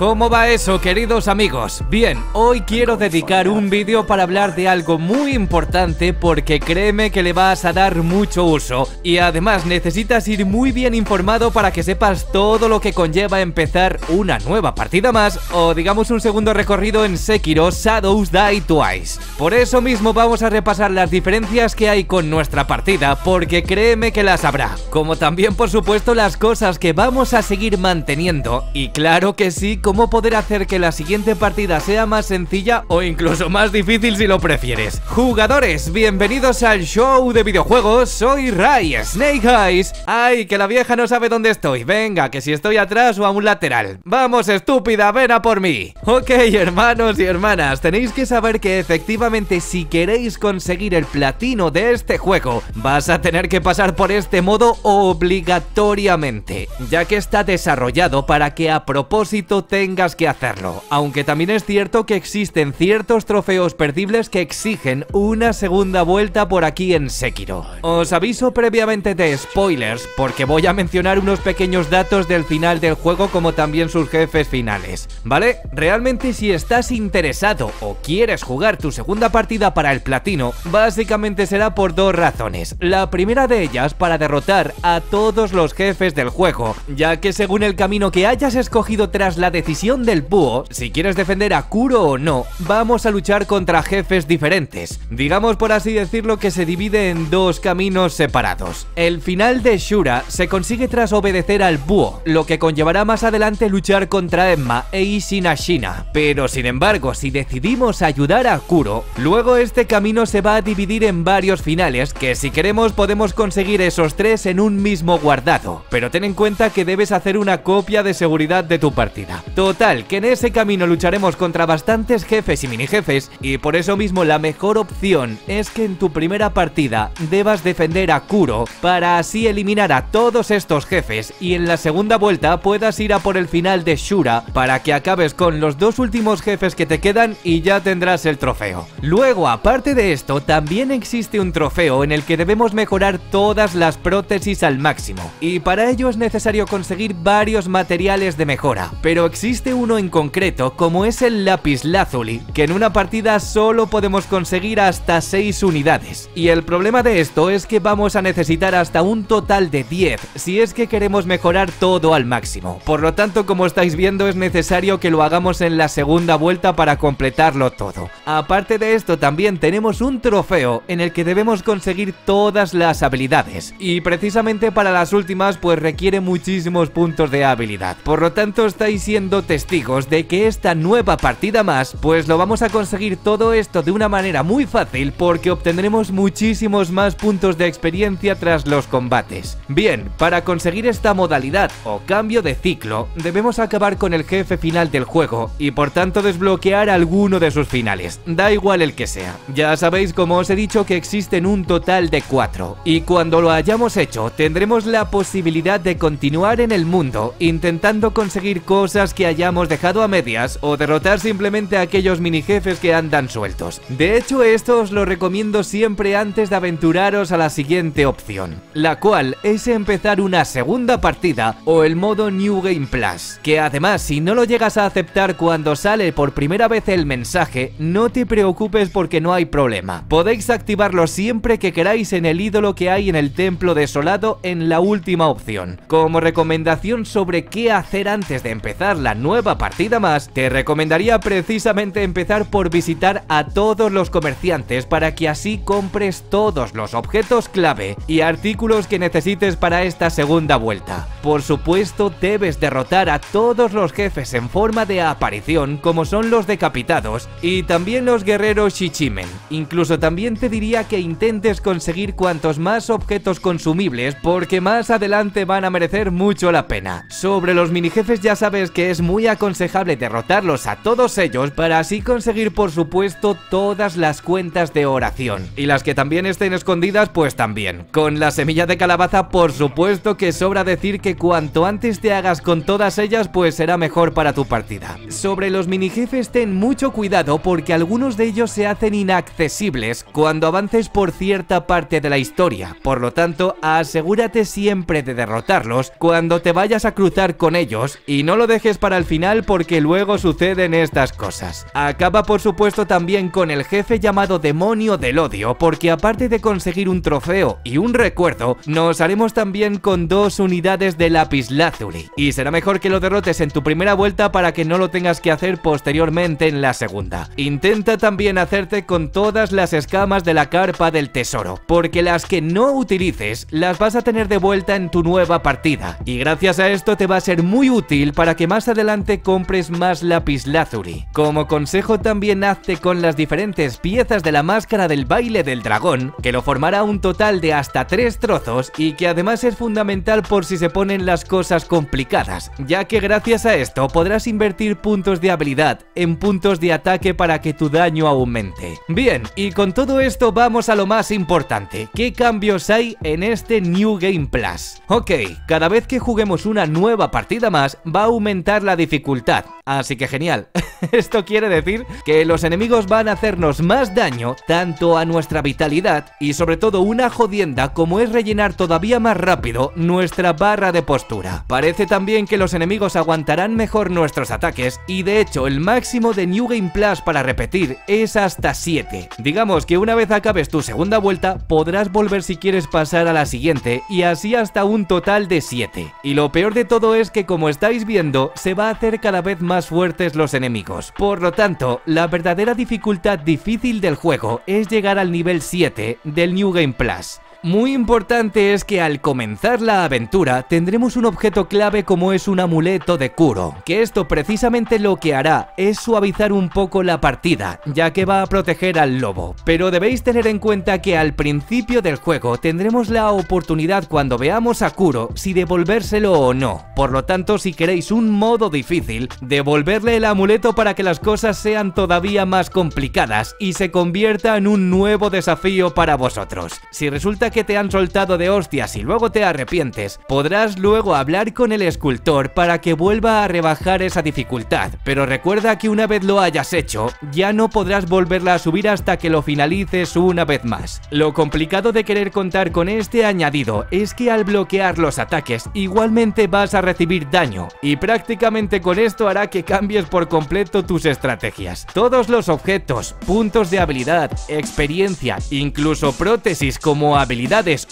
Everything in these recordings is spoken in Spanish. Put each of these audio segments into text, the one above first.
¿Cómo va eso, queridos amigos? Bien, hoy quiero dedicar un vídeo para hablar de algo muy importante porque créeme que le vas a dar mucho uso y además necesitas ir muy bien informado para que sepas todo lo que conlleva empezar una nueva partida más o digamos un segundo recorrido en Sekiro Shadows Die Twice. Por eso mismo vamos a repasar las diferencias que hay con nuestra partida porque créeme que las habrá, como también por supuesto las cosas que vamos a seguir manteniendo y claro que sí, cómo poder hacer que la siguiente partida sea más sencilla o incluso más difícil si lo prefieres. Jugadores, bienvenidos al show de videojuegos, soy Ray Snake Eyes. Ay, que la vieja no sabe dónde estoy, venga, que si estoy atrás o a un lateral. Vamos, estúpida, ven a por mí. Ok, hermanos y hermanas, tenéis que saber que efectivamente si queréis conseguir el platino de este juego, vas a tener que pasar por este modo obligatoriamente, ya que está desarrollado para que a propósito te tengas que hacerlo, aunque también es cierto que existen ciertos trofeos perdibles que exigen una segunda vuelta por aquí en Sekiro. Os aviso previamente de spoilers, porque voy a mencionar unos pequeños datos del final del juego como también sus jefes finales, ¿vale? Realmente si estás interesado o quieres jugar tu segunda partida para el platino, básicamente será por dos razones. La primera de ellas para derrotar a todos los jefes del juego, ya que según el camino que hayas escogido tras la decisión decisión del búho, si quieres defender a Kuro o no, vamos a luchar contra jefes diferentes. Digamos por así decirlo que se divide en dos caminos separados. El final de Shura se consigue tras obedecer al búho, lo que conllevará más adelante luchar contra Emma e Ishinashina. Pero sin embargo, si decidimos ayudar a Kuro, luego este camino se va a dividir en varios finales que si queremos podemos conseguir esos tres en un mismo guardado. Pero ten en cuenta que debes hacer una copia de seguridad de tu partida. Total, que en ese camino lucharemos contra bastantes jefes y mini jefes y por eso mismo la mejor opción es que en tu primera partida debas defender a Kuro para así eliminar a todos estos jefes y en la segunda vuelta puedas ir a por el final de Shura para que acabes con los dos últimos jefes que te quedan y ya tendrás el trofeo. Luego, aparte de esto, también existe un trofeo en el que debemos mejorar todas las prótesis al máximo y para ello es necesario conseguir varios materiales de mejora, pero existe uno en concreto, como es el lápiz lazuli, que en una partida solo podemos conseguir hasta 6 unidades. Y el problema de esto es que vamos a necesitar hasta un total de 10 si es que queremos mejorar todo al máximo. Por lo tanto, como estáis viendo, es necesario que lo hagamos en la segunda vuelta para completarlo todo. Aparte de esto, también tenemos un trofeo en el que debemos conseguir todas las habilidades. Y precisamente para las últimas, pues requiere muchísimos puntos de habilidad. Por lo tanto, estáis siendo testigos de que esta nueva partida más, pues lo vamos a conseguir todo esto de una manera muy fácil porque obtendremos muchísimos más puntos de experiencia tras los combates. Bien, para conseguir esta modalidad o cambio de ciclo, debemos acabar con el jefe final del juego y por tanto desbloquear alguno de sus finales, da igual el que sea. Ya sabéis como os he dicho que existen un total de 4 y cuando lo hayamos hecho tendremos la posibilidad de continuar en el mundo intentando conseguir cosas que hayamos dejado a medias o derrotar simplemente a aquellos mini jefes que andan sueltos. De hecho, esto os lo recomiendo siempre antes de aventuraros a la siguiente opción, la cual es empezar una segunda partida o el modo New Game Plus, que además si no lo llegas a aceptar cuando sale por primera vez el mensaje, no te preocupes porque no hay problema. Podéis activarlo siempre que queráis en el ídolo que hay en el templo desolado en la última opción. Como recomendación sobre qué hacer antes de empezar la nueva partida más, te recomendaría precisamente empezar por visitar a todos los comerciantes para que así compres todos los objetos clave y artículos que necesites para esta segunda vuelta. Por supuesto, debes derrotar a todos los jefes en forma de aparición como son los decapitados y también los guerreros Shichimen. Incluso también te diría que intentes conseguir cuantos más objetos consumibles porque más adelante van a merecer mucho la pena. Sobre los mini jefes ya sabes que es muy aconsejable derrotarlos a todos ellos para así conseguir por supuesto todas las cuentas de oración. Y las que también estén escondidas pues también. Con la semilla de calabaza por supuesto que sobra decir que cuanto antes te hagas con todas ellas pues será mejor para tu partida. Sobre los mini jefes ten mucho cuidado porque algunos de ellos se hacen inaccesibles cuando avances por cierta parte de la historia. Por lo tanto asegúrate siempre de derrotarlos cuando te vayas a cruzar con ellos y no lo dejes para para el final porque luego suceden estas cosas. Acaba por supuesto también con el jefe llamado Demonio del Odio porque aparte de conseguir un trofeo y un recuerdo, nos haremos también con dos unidades de lápiz lazuli. Y será mejor que lo derrotes en tu primera vuelta para que no lo tengas que hacer posteriormente en la segunda. Intenta también hacerte con todas las escamas de la carpa del tesoro, porque las que no utilices las vas a tener de vuelta en tu nueva partida. Y gracias a esto te va a ser muy útil para que más adelante compres más lápiz lazuli. Como consejo también hazte con las diferentes piezas de la máscara del baile del dragón, que lo formará un total de hasta tres trozos y que además es fundamental por si se ponen las cosas complicadas, ya que gracias a esto podrás invertir puntos de habilidad en puntos de ataque para que tu daño aumente. Bien, y con todo esto vamos a lo más importante, ¿qué cambios hay en este New Game Plus? Ok, cada vez que juguemos una nueva partida más va a aumentar la dificultad, así que genial. Esto quiere decir que los enemigos van a hacernos más daño tanto a nuestra vitalidad y sobre todo una jodienda como es rellenar todavía más rápido nuestra barra de postura. Parece también que los enemigos aguantarán mejor nuestros ataques y de hecho el máximo de New Game Plus para repetir es hasta 7. Digamos que una vez acabes tu segunda vuelta podrás volver si quieres pasar a la siguiente y así hasta un total de 7. Y lo peor de todo es que como estáis viendo se va a hacer cada vez más fuertes los enemigos. Por lo tanto, la verdadera dificultad difícil del juego es llegar al nivel 7 del New Game Plus. Muy importante es que al comenzar la aventura tendremos un objeto clave como es un amuleto de Kuro, que esto precisamente lo que hará es suavizar un poco la partida, ya que va a proteger al lobo. Pero debéis tener en cuenta que al principio del juego tendremos la oportunidad cuando veamos a Kuro si devolvérselo o no. Por lo tanto, si queréis un modo difícil, devolverle el amuleto para que las cosas sean todavía más complicadas y se convierta en un nuevo desafío para vosotros. Si resulta que te han soltado de hostias y luego te arrepientes, podrás luego hablar con el escultor para que vuelva a rebajar esa dificultad, pero recuerda que una vez lo hayas hecho, ya no podrás volverla a subir hasta que lo finalices una vez más. Lo complicado de querer contar con este añadido es que al bloquear los ataques igualmente vas a recibir daño, y prácticamente con esto hará que cambies por completo tus estrategias. Todos los objetos, puntos de habilidad, experiencia, incluso prótesis como habilidad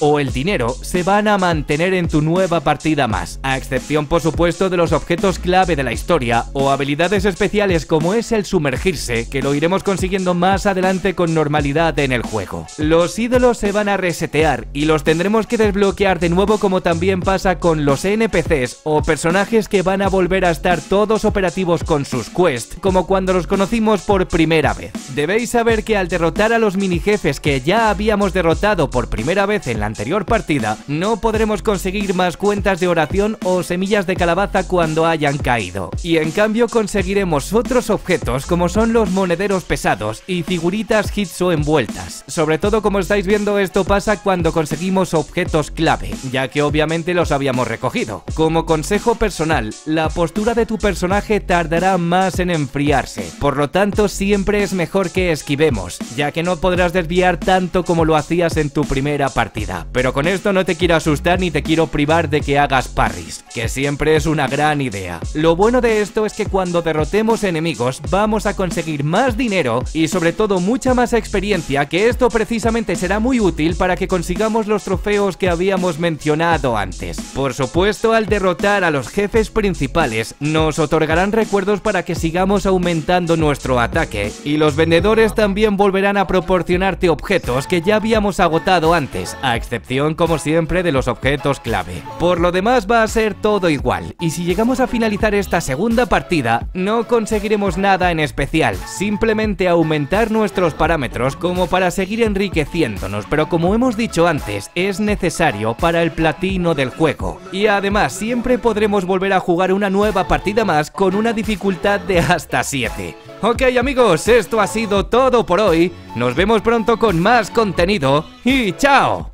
o el dinero se van a mantener en tu nueva partida más, a excepción por supuesto de los objetos clave de la historia o habilidades especiales como es el sumergirse, que lo iremos consiguiendo más adelante con normalidad en el juego. Los ídolos se van a resetear y los tendremos que desbloquear de nuevo como también pasa con los NPCs o personajes que van a volver a estar todos operativos con sus quests, como cuando los conocimos por primera vez. Debéis saber que al derrotar a los mini jefes que ya habíamos derrotado por primera vez en la anterior partida, no podremos conseguir más cuentas de oración o semillas de calabaza cuando hayan caído. Y en cambio conseguiremos otros objetos como son los monederos pesados y figuritas Hitso envueltas. Sobre todo como estáis viendo esto pasa cuando conseguimos objetos clave, ya que obviamente los habíamos recogido. Como consejo personal, la postura de tu personaje tardará más en enfriarse, por lo tanto siempre es mejor que esquivemos, ya que no podrás desviar tanto como lo hacías en tu primera partida. Pero con esto no te quiero asustar ni te quiero privar de que hagas parries, que siempre es una gran idea. Lo bueno de esto es que cuando derrotemos enemigos vamos a conseguir más dinero y sobre todo mucha más experiencia que esto precisamente será muy útil para que consigamos los trofeos que habíamos mencionado antes. Por supuesto al derrotar a los jefes principales nos otorgarán recuerdos para que sigamos aumentando nuestro ataque y los vendedores también volverán a proporcionarte objetos que ya habíamos agotado antes a excepción como siempre de los objetos clave. Por lo demás va a ser todo igual, y si llegamos a finalizar esta segunda partida, no conseguiremos nada en especial, simplemente aumentar nuestros parámetros como para seguir enriqueciéndonos, pero como hemos dicho antes, es necesario para el platino del juego. Y además siempre podremos volver a jugar una nueva partida más con una dificultad de hasta 7. Ok amigos, esto ha sido todo por hoy. Nos vemos pronto con más contenido y chao.